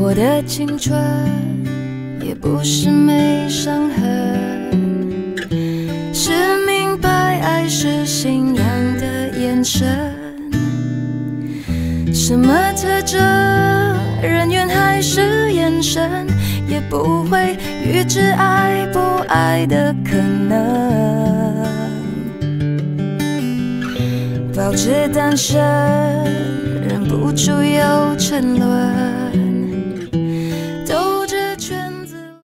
我的青春也不是没伤痕，是明白爱是信仰的眼神。什么特征，人缘还是眼神，也不会预知爱不爱的可能。保持单身，忍不住又沉沦。